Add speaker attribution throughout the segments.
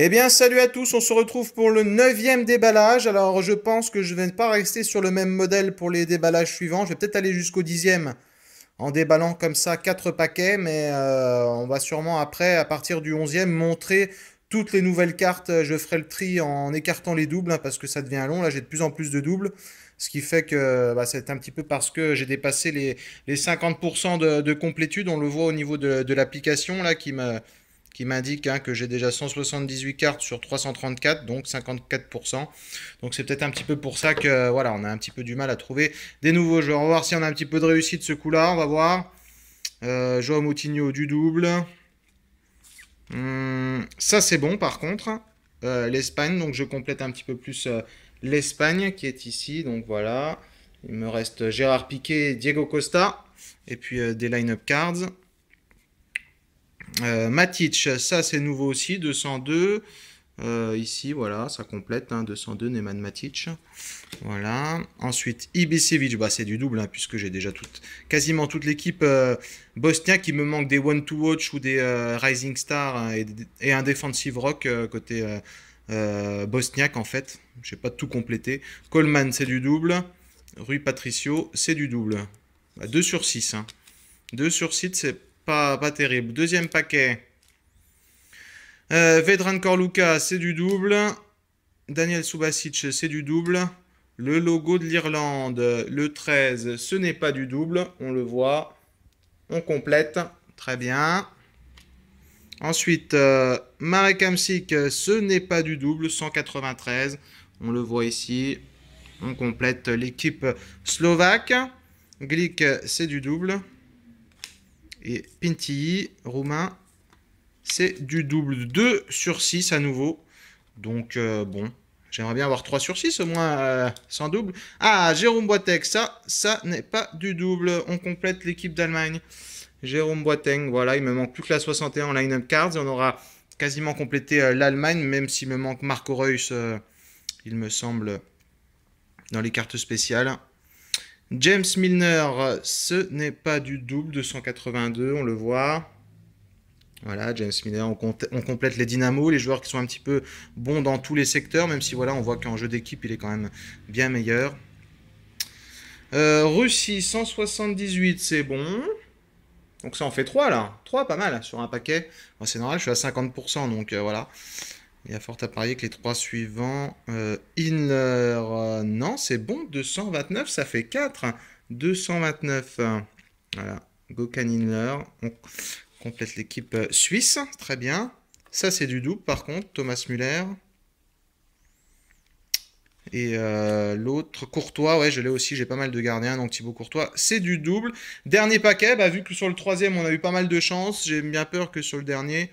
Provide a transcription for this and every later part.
Speaker 1: Eh bien, salut à tous, on se retrouve pour le neuvième déballage. Alors, je pense que je ne vais pas rester sur le même modèle pour les déballages suivants. Je vais peut-être aller jusqu'au dixième en déballant comme ça quatre paquets, mais euh, on va sûrement après, à partir du onzième, montrer toutes les nouvelles cartes. Je ferai le tri en écartant les doubles, hein, parce que ça devient long. Là, j'ai de plus en plus de doubles. Ce qui fait que bah, c'est un petit peu parce que j'ai dépassé les, 50% de, complétude. On le voit au niveau de, de l'application là qui me qui m'indique hein, que j'ai déjà 178 cartes sur 334, donc 54%. Donc c'est peut-être un petit peu pour ça que voilà, on a un petit peu du mal à trouver des nouveaux joueurs. On va voir si on a un petit peu de réussite ce coup-là, on va voir. Euh, Joao Moutinho du double. Hum, ça c'est bon par contre. Euh, L'Espagne, donc je complète un petit peu plus euh, l'Espagne qui est ici, donc voilà. Il me reste Gérard Piquet, Diego Costa, et puis des line-up cards. Euh, Matic, ça c'est nouveau aussi, 202. Euh, ici, voilà, ça complète, 202 hein, Neman Matic. Voilà. Ensuite, Ibisevic, bah, c'est du double, hein, puisque j'ai déjà toute, quasiment toute l'équipe euh, bosniaque. Il me manque des One to Watch ou des Rising Star hein, et, un Defensive Rock côté bosniaque, en fait. Je n'ai pas tout complété. Coleman, c'est du double. Rui Patricio, c'est du double. 2 bah, sur 6. 2 sur 6, c'est pas, terrible. Deuxième paquet. Euh, Vedran Korluka, c'est du double. Daniel Subasic, c'est du double. Le logo de l'Irlande, le 13, ce n'est pas du double. On le voit. On complète. Très bien. Ensuite, euh, Marek Hamsik, ce n'est pas du double. 193. On le voit ici. On complète l'équipe slovaque. Glick, c'est du double. Et Pintilly, roumain, c'est du double 2 sur 6 à nouveau. Donc, euh, bon, j'aimerais bien avoir 3 sur 6 au moins euh, sans double. Ah, Jérôme Boiteng, ça, ça n'est pas du double. On complète l'équipe d'Allemagne. Jérôme Boiteng, voilà, il me manque plus que la 61 en line-up cards. on aura quasiment complété euh, l'Allemagne, même s'il me manque Marco Reus, il me semble, dans les cartes spéciales. James Milner, ce n'est pas du double, 282, on le voit. Voilà, James Milner, on, complète les dynamos, les joueurs qui sont un petit peu bons dans tous les secteurs, même si voilà, on voit qu'en jeu d'équipe, il est quand même bien meilleur. Euh, Russie, 178, c'est bon. Donc ça en fait 3 là. 3, pas mal, sur un paquet. c'est normal, je suis à 50%, donc euh, voilà. Il y a fort à parier que les trois suivants. Euh, Inler, euh, non, c'est bon. 229, ça fait 4. 229. Voilà. Gokan Inler. On complète l'équipe euh, suisse. Très bien. Ça, c'est du double, par contre. Thomas Müller. Et l'autre, Courtois, ouais, je l'ai aussi, j'ai pas mal de gardiens, donc Thibaut Courtois, c'est du double. Dernier paquet, bah, vu que sur le troisième, on a eu pas mal de chance, j'ai bien peur que sur le dernier,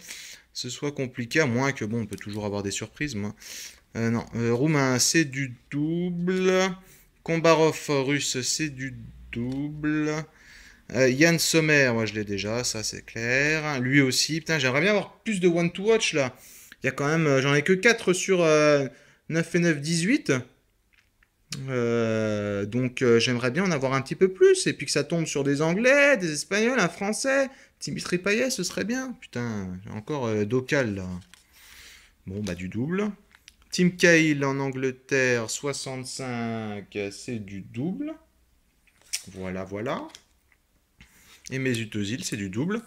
Speaker 1: ce soit compliqué, à moins que, bon, on peut toujours avoir des surprises, moi. Euh, non, euh, roumain, c'est du double. Kombarov russe, c'est du double. Euh, Yann Sommer, moi je l'ai déjà, ça c'est clair. Lui aussi, putain, j'aimerais bien avoir plus de one to watch là. Il y a quand même, j'en ai que 4 sur 9 et 9, 18. donc j'aimerais bien en avoir un petit peu plus et puis que ça tombe sur des anglais, des espagnols, un français. Dimitri Payet, ce serait bien. Putain, encore euh, Docal là. Bon, bah du double. Tim Cahill en Angleterre, 65, c'est du double. Voilà, voilà. Et Mesut c'est du double.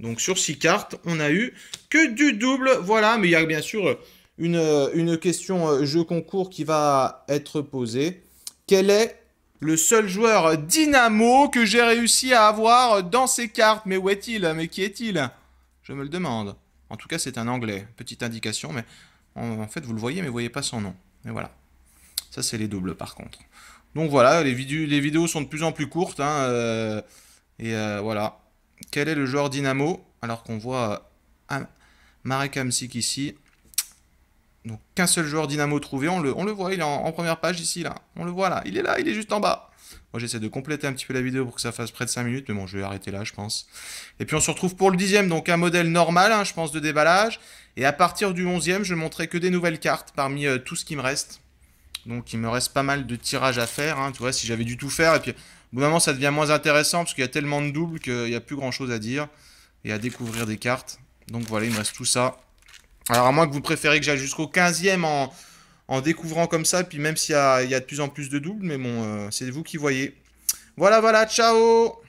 Speaker 1: Donc sur 6 cartes, on a eu que du double. Voilà, mais il y a bien sûr une, une question euh, jeu concours qui va être posée. Quel est le seul joueur dynamo que j'ai réussi à avoir dans ces cartes? Mais où est-il? Mais qui est-il? Je me le demande. En tout cas, c'est un anglais. Petite indication, mais en, fait, vous le voyez, mais vous voyez pas son nom. Et voilà. Ça, c'est les doubles, par contre. Donc voilà, les, vidéos, sont de plus en plus courtes. Hein, euh, et euh, voilà. Quel est le joueur dynamo? Alors qu'on voit euh, Marek Hamsik ici. Donc qu'un seul joueur Dynamo trouvé, on le, on le voit, il est en, première page ici, là. On le voit là, il est là, il est juste en bas. Moi j'essaie de compléter un petit peu la vidéo pour que ça fasse près de 5 minutes, mais bon je vais arrêter là je pense. Et puis on se retrouve pour le dixième, donc un modèle normal, hein, je pense, de déballage. Et à partir du onzième, je ne montrerai que des nouvelles cartes parmi euh, tout ce qui me reste. Donc il me reste pas mal de tirages à faire, hein, tu vois, si j'avais dû tout faire. Et puis au bout moment ça devient moins intéressant parce qu'il y a tellement de doubles qu'il n'y a plus grand chose à dire et à découvrir des cartes. Donc voilà, il me reste tout ça. Alors, à moins que vous préférez que j'aille jusqu'au 15e en, découvrant comme ça, puis même s'il y, y a, de plus en plus de doubles, mais bon, c'est vous qui voyez. Voilà, voilà, ciao